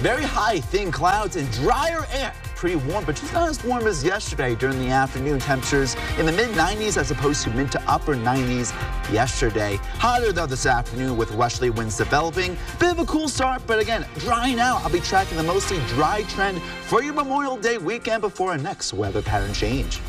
Very high, thin clouds and drier air. Pretty warm, but just not as warm as yesterday during the afternoon. Temperatures in the mid 90s as opposed to mid to upper 90s yesterday. Hotter though this afternoon with westerly winds developing. Bit of a cool start, but again, drying out. I'll be tracking the mostly dry trend for your Memorial Day weekend before our next weather pattern change.